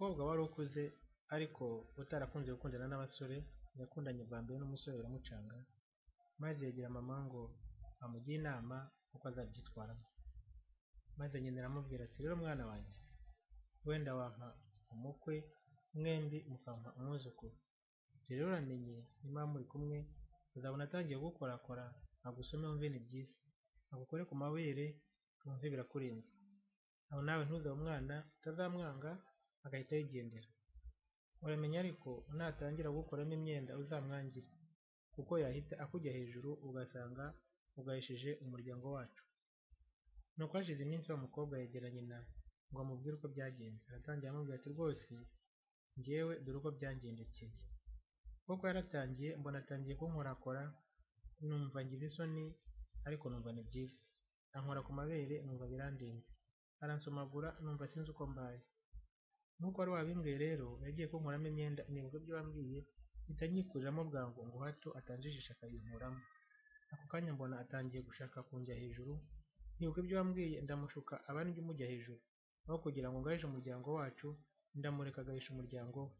umukobwa wari ukuze ariko utarakunze gukundana n'abasore yakundanye bwa mbere n'umusore biramucanga maze yegera mama ngo amugire inama uko azabyitwaramo. Maze nyina aramubwira ati rero mwana wanjye wenda wampa umukwe mwembi mukampa umwuzukuru. Rero uramenye niba muri kumwe uzabona atangiye kugukorakora agusome wumve ni byiza. Agukore ku mabere wumve birakurenze. Aho nawe ntuzabe umwana utazamwanga agahita yigendera. Uramenya ariko natangira gukuramo imyenda uzamwangire. Kuko yahita akujya hejuru ugasanga ugahesheje umuryango wacu. Nuko hashize iminsi wa mukobwa yegera nyina ngo amubwire uko byagenze. Aratangira amubwira ati rwose ngewe dore uko byangendekeye. Kuko yaratangiye mbona atangiye kunkorakora numva ngize isoni ariko numva ni byiza. Ankora ku mabere numva birandenze aransomagura numva sinzi uko mbaye. Nk'uko wari wabimbwiye rero yagiye kunkuramo imyenda nibuka ibyo wambwiye mpita nyikuriramo bwangu ngo hato atanjijisha akayinkuramo ako kanya mbona atangiye gushaka kunjya hejuru nibuka ibyo wambwiye ndamushuka aba njye umujya hejuru. Aho kugira ngo ngahishe umuryango wacu ndamureka agahisha umuryango we.